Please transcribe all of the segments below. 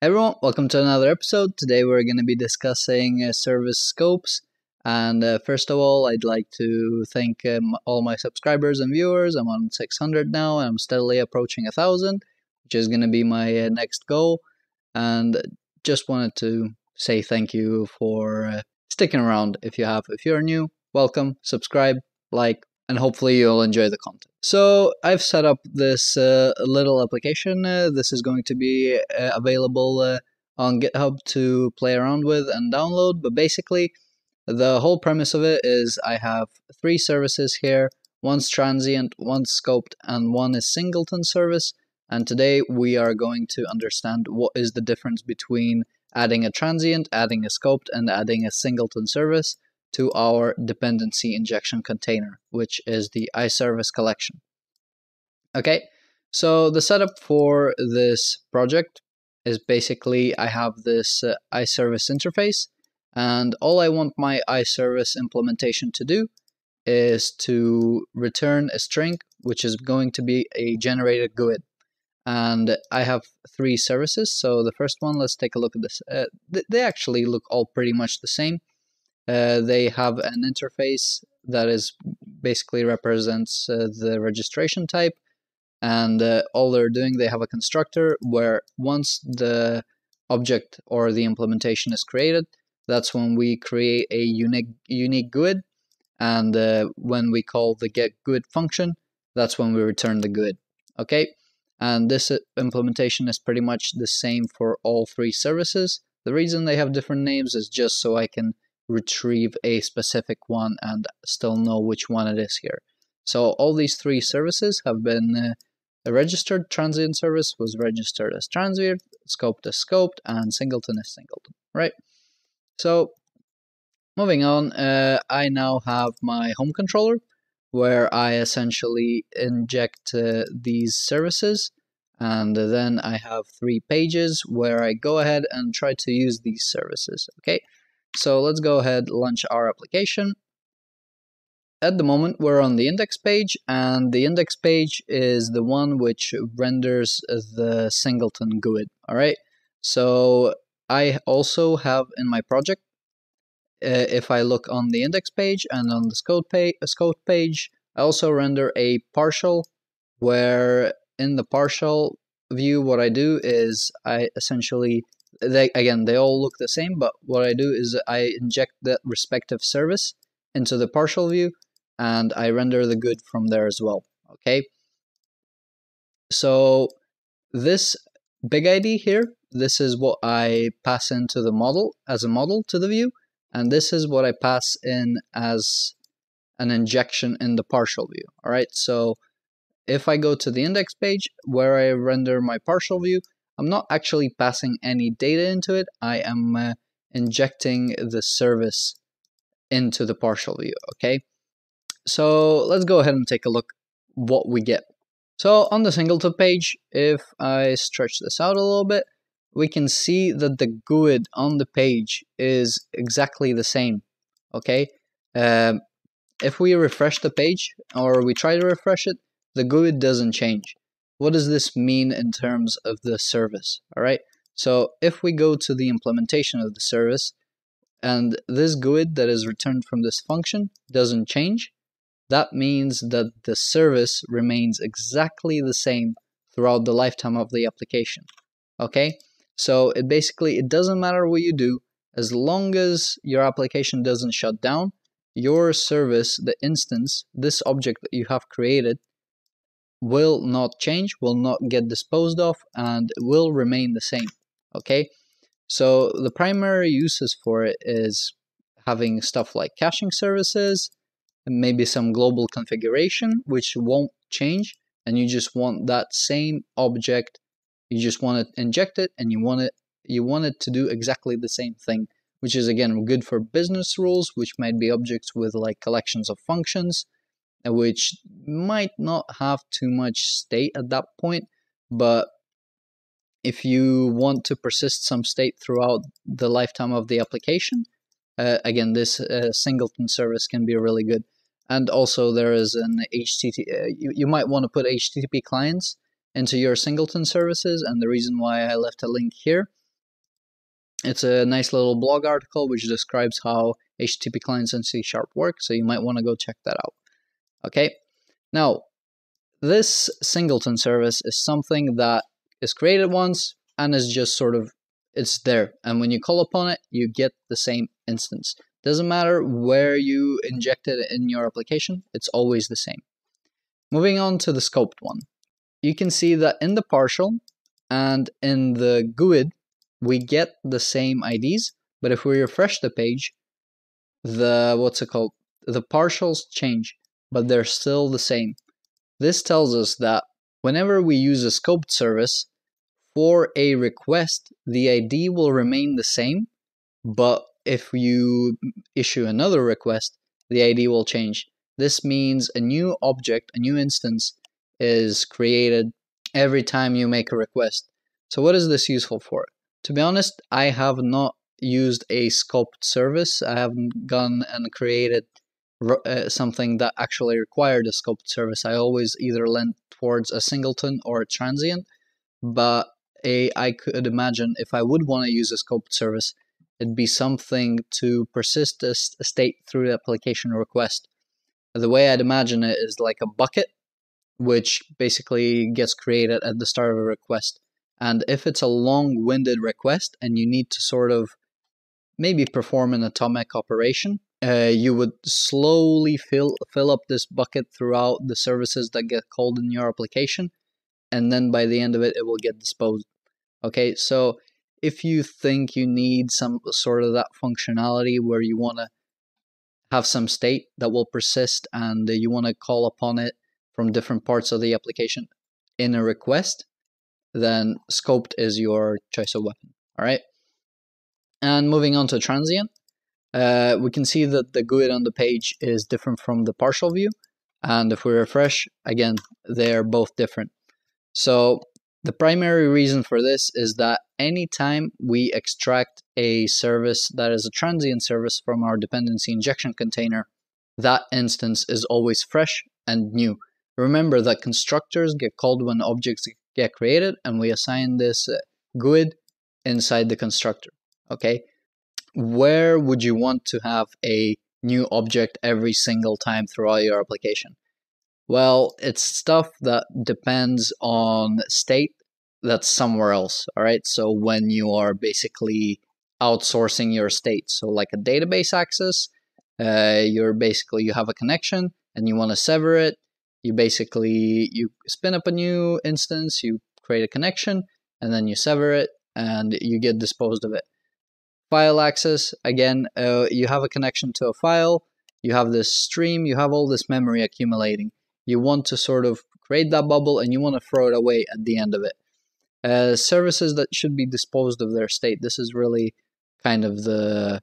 Everyone, welcome to another episode. Today we're going to be discussing uh, service scopes. And uh, first of all, I'd like to thank um, all my subscribers and viewers. I'm on 600 now, and I'm steadily approaching a thousand, which is going to be my uh, next goal. And just wanted to say thank you for uh, sticking around. If you have, if you're new, welcome, subscribe, like, and hopefully you'll enjoy the content. So I've set up this uh, little application. Uh, this is going to be uh, available uh, on GitHub to play around with and download. But basically, the whole premise of it is I have three services here. One's transient, one's scoped, and one is singleton service. And today we are going to understand what is the difference between adding a transient, adding a scoped, and adding a singleton service to our dependency injection container, which is the iService collection. Okay, so the setup for this project is basically I have this uh, iService interface, and all I want my iService implementation to do is to return a string, which is going to be a generated GUID. And I have three services. So the first one, let's take a look at this. Uh, th they actually look all pretty much the same. Uh, they have an interface that is basically represents uh, the registration type and uh, all they're doing they have a constructor where once the object or the implementation is created that's when we create a unique unique GUID and uh, when we call the get GUID function that's when we return the GUID okay? And this uh, implementation is pretty much the same for all three services. The reason they have different names is just so I can retrieve a specific one and still know which one it is here. So all these three services have been uh, registered. Transient service was registered as transient, scoped as scoped, and singleton as singleton, right? So moving on, uh, I now have my home controller where I essentially inject uh, these services and then I have three pages where I go ahead and try to use these services, okay? So let's go ahead, launch our application. At the moment, we're on the index page, and the index page is the one which renders the singleton GUID. All right. So I also have in my project, uh, if I look on the index page and on the scope page, scope page, I also render a partial where in the partial view, what I do is I essentially they again they all look the same but what I do is I inject that respective service into the partial view and I render the GUID from there as well okay? So this big ID here this is what I pass into the model as a model to the view and this is what I pass in as an injection in the partial view all right so if I go to the index page where I render my partial view I'm not actually passing any data into it. I am uh, injecting the service into the partial view, okay? So let's go ahead and take a look what we get. So on the singleton page, if I stretch this out a little bit, we can see that the GUID on the page is exactly the same, okay? Um, if we refresh the page, or we try to refresh it, the GUID doesn't change what does this mean in terms of the service? All right. So if we go to the implementation of the service and this GUID that is returned from this function doesn't change, that means that the service remains exactly the same throughout the lifetime of the application. Okay. So it basically, it doesn't matter what you do, as long as your application doesn't shut down, your service, the instance, this object that you have created, will not change, will not get disposed of, and will remain the same. Okay, so the primary uses for it is having stuff like caching services, and maybe some global configuration, which won't change, and you just want that same object. You just want to inject it, and you want it. You want it to do exactly the same thing, which is again good for business rules, which might be objects with like collections of functions which might not have too much state at that point, but if you want to persist some state throughout the lifetime of the application, uh, again, this uh, singleton service can be really good. And also, there is an HTTP. Uh, you, you might want to put HTTP clients into your singleton services and the reason why I left a link here. It's a nice little blog article which describes how HTTP clients and C Sharp work, so you might want to go check that out. Okay, now this singleton service is something that is created once and is just sort of it's there. And when you call upon it you get the same instance. Doesn't matter where you inject it in your application it's always the same. Moving on to the scoped one. You can see that in the partial and in the GUID we get the same IDs but if we refresh the page the what's it called? The partials change but they're still the same this tells us that whenever we use a scoped service for a request, the ID will remain the same, but if you issue another request, the ID will change. This means a new object, a new instance is created every time you make a request. So what is this useful for? To be honest, I have not used a scoped service. I haven't gone and created uh, something that actually required a scoped service. I always either lent towards a singleton or a transient, but a I could imagine if I would want to use a scoped service, it'd be something to persist a, state through the application request. The way I'd imagine it is like a bucket, which basically gets created at the start of a request. And if it's a long winded request and you need to sort of maybe perform an atomic operation, uh, you would slowly fill fill up this bucket throughout the services that get called in your application, and then by the end of it, it will get disposed. Okay, so if you think you need some sort of that functionality where you want to have some state that will persist and you want to call upon it from different parts of the application in a request, then scoped is your choice of weapon. All right. And moving on to transient, uh, we can see that the GUID on the page is different from the partial view. And if we refresh, again, they're both different. So the primary reason for this is that anytime we extract a service that is a transient service from our dependency injection container, that instance is always fresh and new. Remember that constructors get called when objects get created, and we assign this uh, GUID inside the constructor. Okay, where would you want to have a new object every single time throughout your application? Well, it's stuff that depends on state that's somewhere else. All right. So when you are basically outsourcing your state, so like a database access, uh, you're basically you have a connection and you want to sever it. You basically you spin up a new instance, you create a connection, and then you sever it, and you get disposed of it. File access again, uh, you have a connection to a file. You have this stream. You have all this memory accumulating you want to sort of create that bubble and you want to throw it away at the end of it. Uh, services that should be disposed of their state. This is really kind of the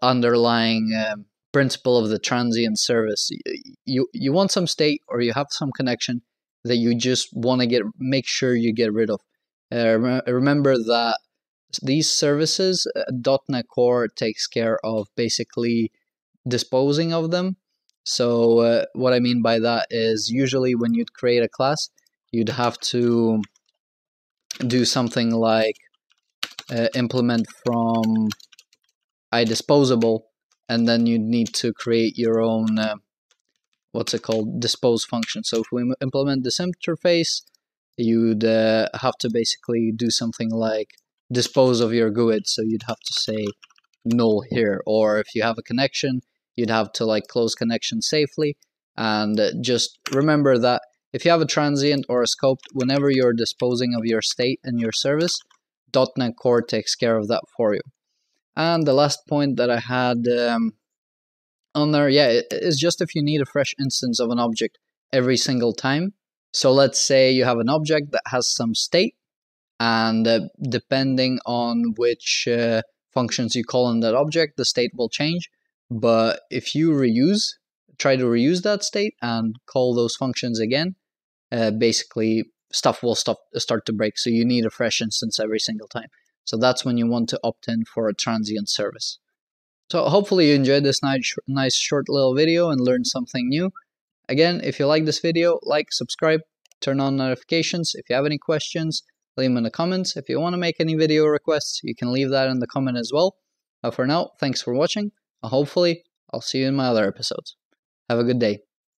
underlying um, principle of the transient service. You you want some state or you have some connection that you just want to get make sure you get rid of. Uh, remember that these services, uh, .NET Core takes care of basically disposing of them so uh, what I mean by that is usually when you'd create a class, you'd have to do something like uh, implement from iDisposable, and then you'd need to create your own uh, what's it called dispose function. So if we implement this interface, you'd uh, have to basically do something like dispose of your GUID. So you'd have to say null here, or if you have a connection, you'd have to like close connection safely. And just remember that if you have a transient or a scoped, whenever you're disposing of your state and your service, .NET Core takes care of that for you. And the last point that I had um, on there, yeah, is just if you need a fresh instance of an object every single time. So let's say you have an object that has some state, and uh, depending on which uh, functions you call in that object, the state will change. But if you reuse, try to reuse that state and call those functions again, uh, basically stuff will stop, start to break. So you need a fresh instance every single time. So that's when you want to opt in for a transient service. So hopefully you enjoyed this nice, nice short little video and learned something new. Again, if you like this video, like, subscribe, turn on notifications. If you have any questions, leave them in the comments. If you want to make any video requests, you can leave that in the comment as well. Uh, for now, thanks for watching. Hopefully, I'll see you in my other episodes. Have a good day.